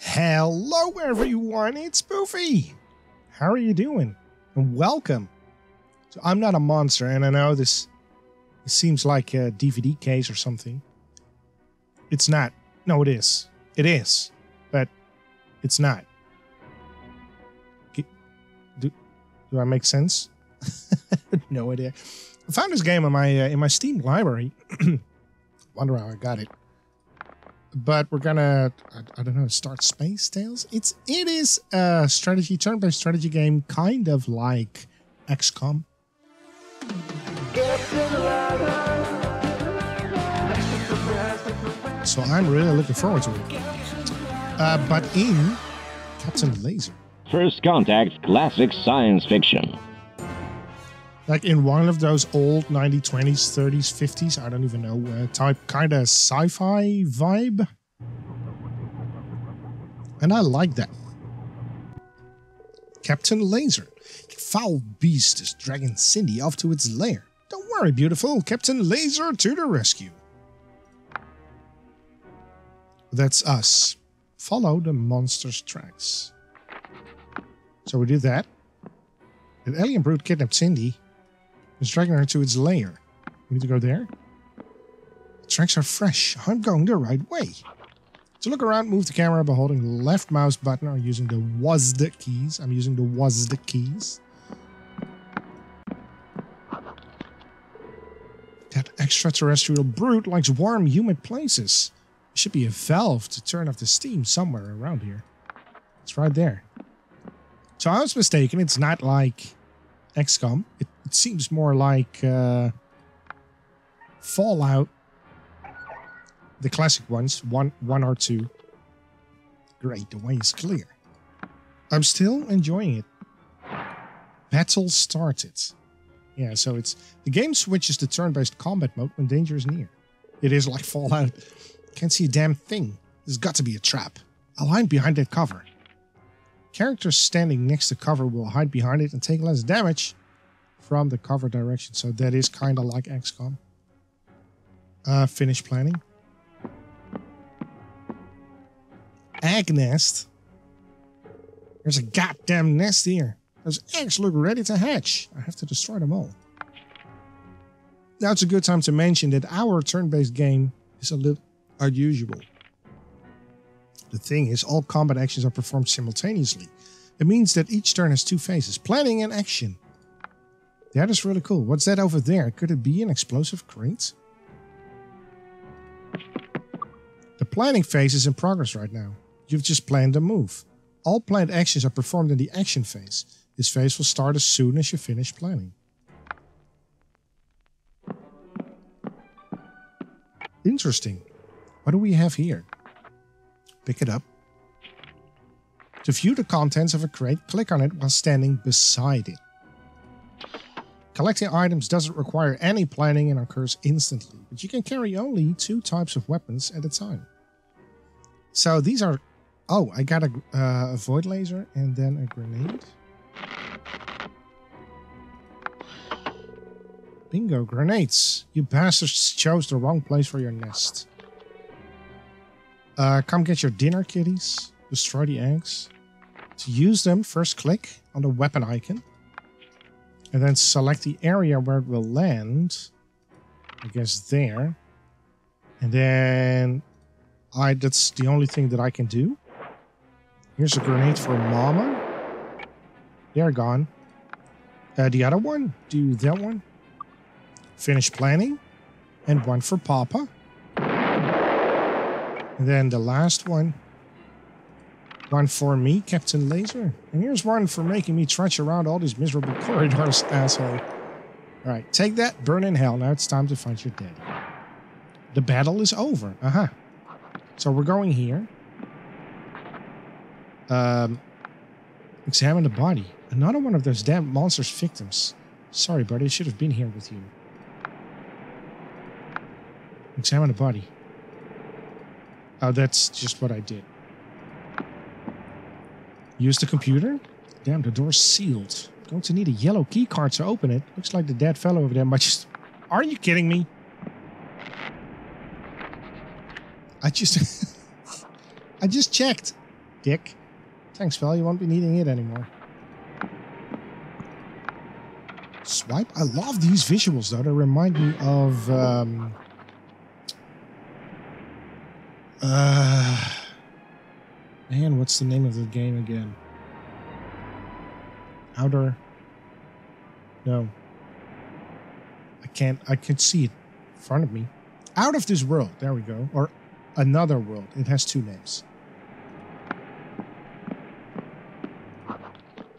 Hello, everyone. It's Poofy. How are you doing? And welcome. So I'm not a monster, and I know this, It seems like a DVD case or something. It's not. No, it is. It is, but it's not. Do, do I make sense? no idea. I found this game in my uh, in my Steam library. Wonder how I got it but we're gonna I, I, don't know start space tales? It's it is a strategy turn-based strategy game kind of like xcom so i'm really looking forward to it. Uh, but in captain laser. First contact classic science fiction like in one of those old 90s 20s 30s 50s i don't even know uh, type kind of sci-fi vibe. And i like that. Captain laser. Foul beast is dragging cindy off to its lair. Don't worry beautiful. Captain laser to the rescue. That's us. Follow the monster's tracks. So we do that. An alien brute kidnapped cindy is dragging her to its lair. We need to go there. The tracks are fresh. I'm going the right way. To look around, move the camera by holding the left mouse button or using the WASD keys. I'm using the WASD keys. That extraterrestrial brute likes warm, humid places. There should be a valve to turn off the steam somewhere around here. It's right there. So I was mistaken. It's not like XCOM. It, it seems more like uh, Fallout, the classic ones, one, one or two. Great, the way is clear. I'm still enjoying it. Battle started. Yeah, so it's the game switches to turn-based combat mode when danger is near. It is like Fallout. Can't see a damn thing. There's got to be a trap. I'll hide behind that cover. Characters standing next to cover will hide behind it and take less damage from the cover direction. So that is kind of like XCOM. Uh, finish planning. Egg nest. There's a goddamn nest here. Those eggs look ready to hatch. I have to destroy them all. Now it's a good time to mention that our turn-based game is a little unusual. The thing is, all combat actions are performed simultaneously. It means that each turn has two phases, planning and action. That is really cool. What's that over there? Could it be an explosive crate? The planning phase is in progress right now. You've just planned a move. All planned actions are performed in the action phase. This phase will start as soon as you finish planning. Interesting. What do we have here? Pick it up. To view the contents of a crate, click on it while standing beside it. Collecting items doesn't require any planning and occurs instantly, but you can carry only two types of weapons at a time. So these are... Oh, I got a, uh, a void laser and then a grenade. Bingo, grenades. You bastards chose the wrong place for your nest. Uh, come get your dinner, kitties. Destroy the eggs. To use them, first click on the weapon icon and then select the area where it will land. I guess there. And then I that's the only thing that I can do. Here's a grenade for Mama. They're gone. Uh, the other one, do that one. Finish planning. And one for Papa. And then the last one. One for me, Captain Laser. And here's one for making me trudge around all these miserable corridors, asshole. Alright, take that, burn in hell. Now it's time to find your daddy. The battle is over. Uh-huh. So we're going here. Um, examine the body. Another one of those damn monster's victims. Sorry, buddy. I should have been here with you. Examine the body. Oh, that's just what I did. Use the computer? Damn, the door's sealed. Going to need a yellow key card to open it. Looks like the dead fellow over there might just... Are you kidding me? I just... I just checked. Dick. Thanks, pal. You won't be needing it anymore. Swipe. I love these visuals, though. They remind me of... Um, uh, man, what's the name of the game again? Outer... No. I can't... I can see it in front of me. Out of this world. There we go. Or another world. It has two names.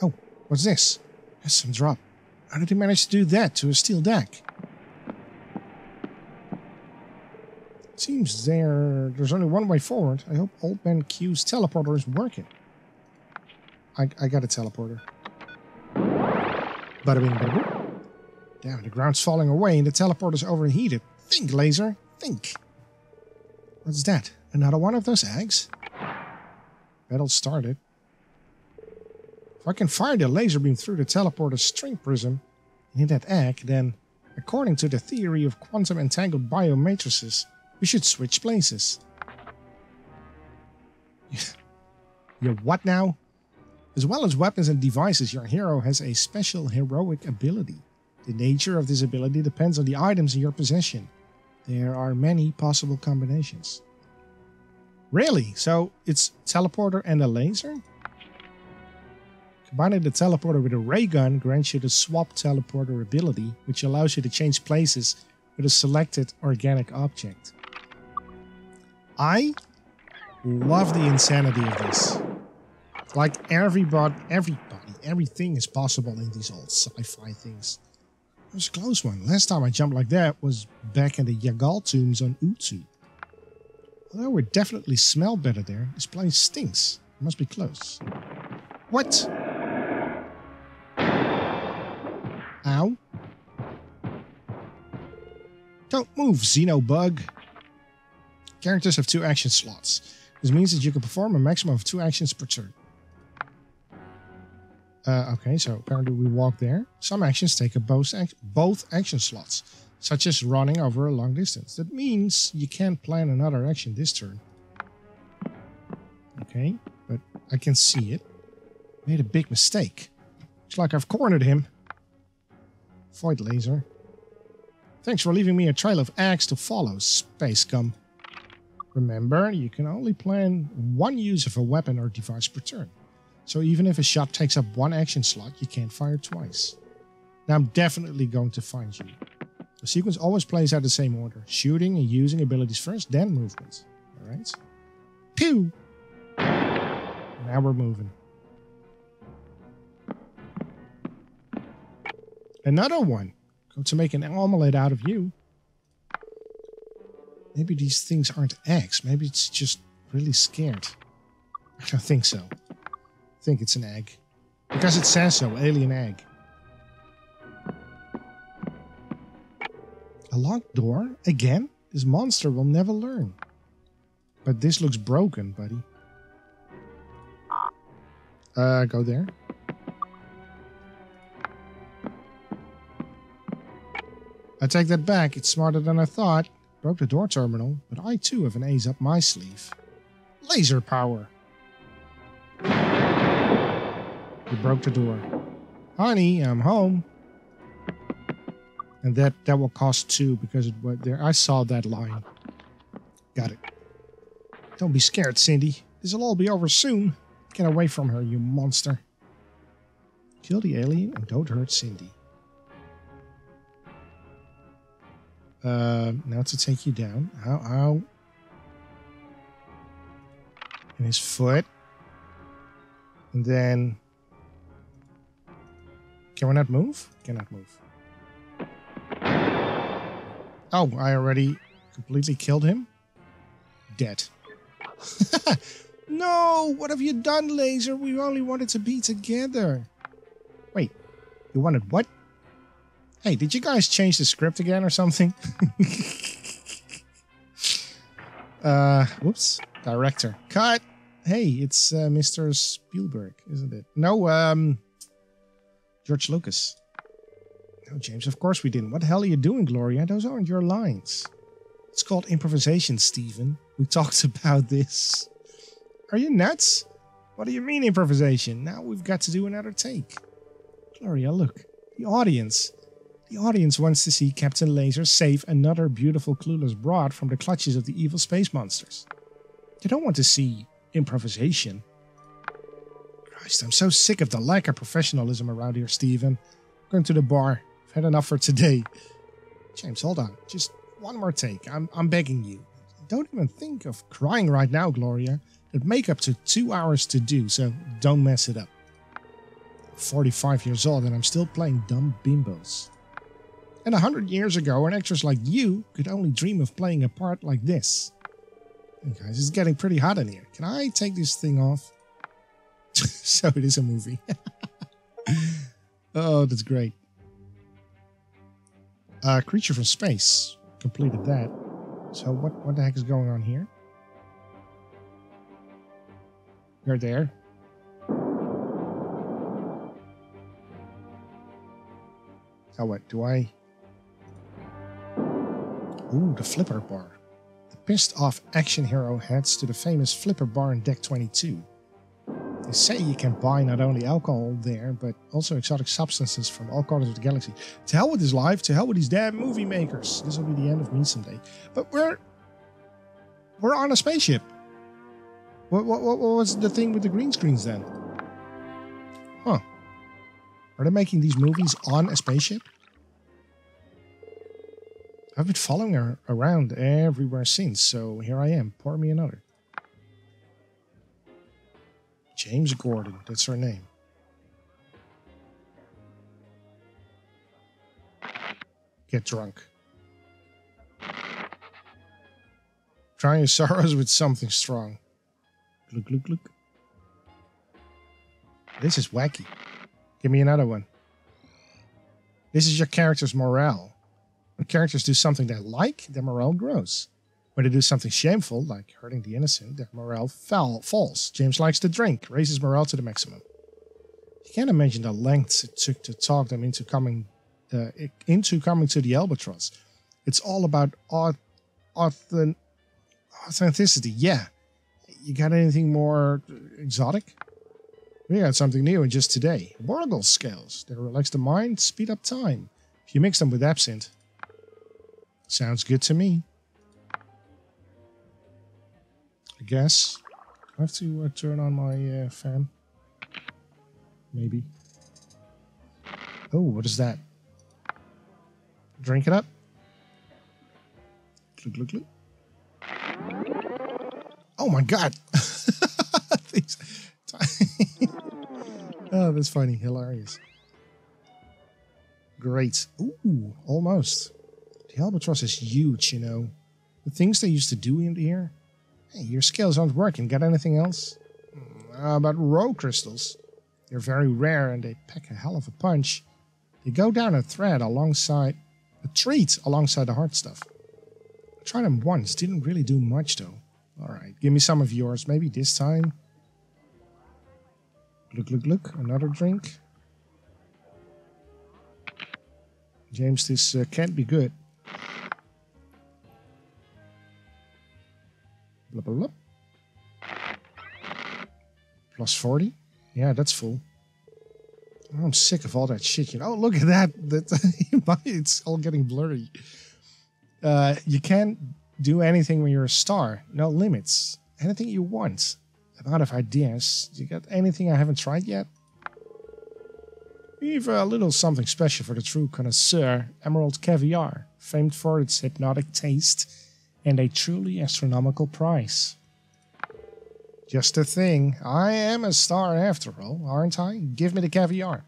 Oh, what's this? There's some drop. How did he manage to do that to a steel deck? Seems there there's only one way forward. I hope Old Man Q's teleporter is working. I, I got a teleporter. Bada bing, bada. Damn, the ground's falling away and the teleporter's overheated. Think, laser. Think. What's that? Another one of those eggs? Battle started. If I can fire the laser beam through the teleporter's string prism and hit that egg, then, according to the theory of quantum entangled biomatrices, we should switch places. Your what now? As well as weapons and devices, your hero has a special heroic ability. The nature of this ability depends on the items in your possession. There are many possible combinations. Really? So it's teleporter and a laser? Combining the teleporter with a ray gun grants you the swap teleporter ability, which allows you to change places with a selected organic object. I love the insanity of this. Like everybody, everybody, everything is possible in these old sci-fi things. It was a close one. Last time I jumped like that was back in the Yagal tombs on Utsu. Although we definitely smell better there, this place stinks. It must be close. What? Ow. Don't move, Xenobug. Characters have two action slots. This means that you can perform a maximum of two actions per turn. Uh, okay, so apparently we walk there. Some actions take up both, ac both action slots, such as running over a long distance. That means you can't plan another action this turn. Okay, but I can see it. Made a big mistake. Looks like I've cornered him. Void laser. Thanks for leaving me a trail of axe to follow, Space Scum. Remember, you can only plan one use of a weapon or device per turn. So even if a shot takes up one action slot, you can't fire twice. Now I'm definitely going to find you. The sequence always plays out the same order. Shooting and using abilities first, then movement. Alright? Pew! Now we're moving. Another one. Going to make an omelette out of you. Maybe these things aren't eggs. Maybe it's just really scared. I don't think so I think it's an egg. Because it says so, alien egg. A locked door? Again? This monster will never learn. But this looks broken, buddy. Uh, go there. I take that back. It's smarter than I thought. Broke the door terminal, but I too have an ace up my sleeve. Laser power. He broke the door. Honey, I'm home. And that, that will cost two because it was there. I saw that line. Got it. Don't be scared, Cindy. This'll all be over soon. Get away from her, you monster. Kill the alien and don't hurt Cindy. Uh, now to take you down. Ow, ow. And his foot. And then can we not move? Cannot move. Oh, I already completely killed him? Dead. no! What have you done, Laser? We only wanted to be together. Wait, you wanted what? Hey, did you guys change the script again or something? uh, whoops. Director. Cut! Hey, it's uh, Mr. Spielberg, isn't it? No, um, George Lucas. No, James, of course we didn't. What the hell are you doing, Gloria? Those aren't your lines. It's called improvisation, Stephen. We talked about this. Are you nuts? What do you mean improvisation? Now we've got to do another take. Gloria, look. The audience. The audience wants to see Captain Laser save another beautiful clueless broad from the clutches of the evil space monsters. They don't want to see improvisation. Christ, I'm so sick of the lack of professionalism around here, Stephen. I'm going to the bar. I've had enough for today. James, hold on. Just one more take. I'm, I'm begging you. Don't even think of crying right now, Gloria. It make up to two hours to do, so don't mess it up. 45 years old and I'm still playing dumb bimbos. And a hundred years ago, an actress like you could only dream of playing a part like this. Guys, it's getting pretty hot in here. Can I take this thing off? so it is a movie. oh, that's great. Uh, Creature from Space. Completed that. So what, what the heck is going on here? You're there. Oh, what? Do I... Ooh, the flipper bar. The pissed off action hero heads to the famous flipper bar in Deck 22. They say you can buy not only alcohol there, but also exotic substances from all corners of the galaxy. To hell with his life, to hell with these damn movie makers. This will be the end of me someday. But we're... We're on a spaceship. What, what, what was the thing with the green screens then? Huh. Are they making these movies on a spaceship? I've been following her around everywhere since, so here I am. Pour me another. James Gordon, that's her name. Get drunk. Try your sorrows with something strong. Look, look, look. This is wacky. Give me another one. This is your character's morale. When characters do something they like, their morale grows. When they do something shameful, like hurting the innocent, their morale fell, falls. James likes to drink, raises morale to the maximum. You can't imagine the lengths it took to talk them into coming uh, into coming to the Albatross. It's all about auth- auth- authenticity. Yeah. You got anything more exotic? We got something new in just today. Borgle scales. They relax the mind, speed up time. If you mix them with absinthe. Sounds good to me. I guess. I have to uh, turn on my uh, fan. Maybe. Oh, what is that? Drink it up. Glug, glug, glug. Oh my god! oh, that's funny. Hilarious. Great. Ooh, almost. The albatross is huge, you know. The things they used to do in here. Hey, your scales aren't working. Got anything else? How about roe crystals? They're very rare and they pack a hell of a punch. They go down a thread alongside a treat alongside the hard stuff. I tried them once, didn't really do much though. Alright, give me some of yours, maybe this time. Look, look, look, another drink. James, this uh, can't be good. Plus 40? Yeah, that's full. I'm sick of all that shit. You know, oh, look at that. that it's all getting blurry. Uh, you can't do anything when you're a star. No limits. Anything you want. I'm out of ideas. You got anything I haven't tried yet? We've a little something special for the true connoisseur. Emerald caviar, famed for its hypnotic taste and a truly astronomical price. Just a thing. I am a star after all, aren't I? Give me the caviar.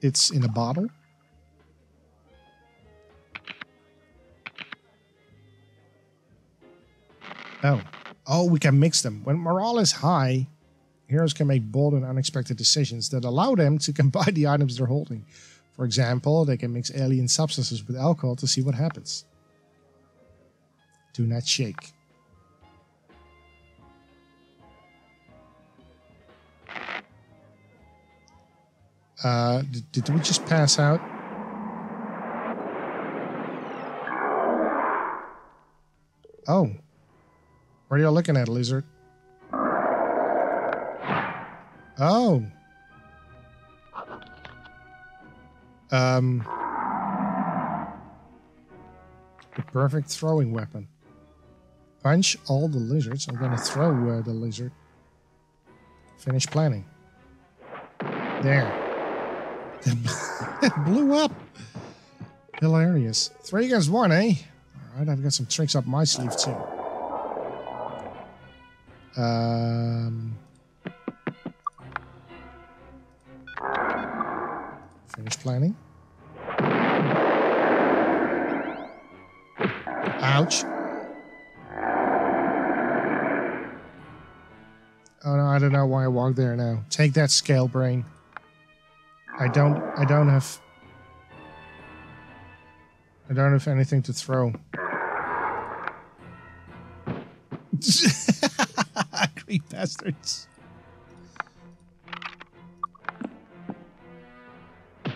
It's in a bottle. Oh. Oh, we can mix them. When morale is high, heroes can make bold and unexpected decisions that allow them to combine the items they're holding. For example, they can mix alien substances with alcohol to see what happens. Do not shake. Uh, did, did we just pass out? Oh. What are you looking at, lizard? Oh. Um. The perfect throwing weapon. Punch all the lizards. I'm gonna throw uh, the lizard. Finish planning. There. It blew up. Hilarious. Three against one, eh? Alright, I've got some tricks up my sleeve too. Um. Finish planning. Ouch. Oh no, I don't know why I walked there now. Take that scale brain. I don't I don't have I don't have anything to throw. Great bastards.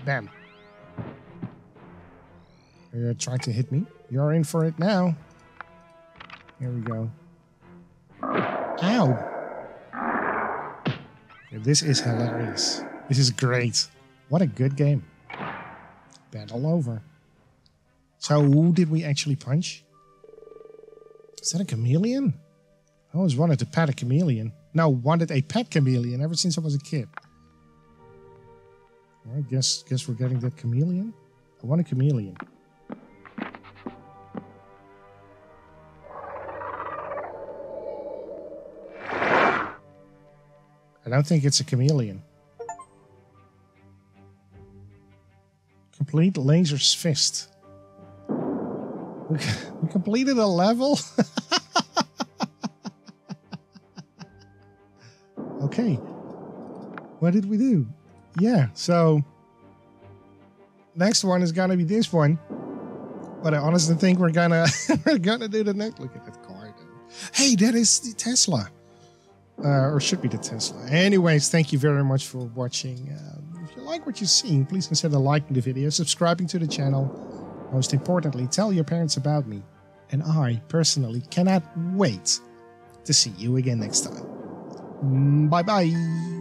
Bam. You're trying to hit me. You're in for it now. Here we go. Ow. This is hilarious. This is great. What a good game. Battle over. So who did we actually punch? Is that a chameleon? I always wanted to pet a chameleon. No, wanted a pet chameleon ever since I was a kid. I guess guess we're getting that chameleon. I want a chameleon. I don't think it's a chameleon. Complete Laser's Fist. We, completed a level? okay. What did we do? Yeah, so next one is gonna be this one. But I honestly think we're gonna we're gonna do the next look at that car. Hey, that is the Tesla uh, or should be the Tesla. Anyways, thank you very much for watching. Um, like what you're seeing, please consider liking the video, subscribing to the channel. Most importantly, tell your parents about me. And I, personally, cannot wait to see you again next time. Mm, bye bye.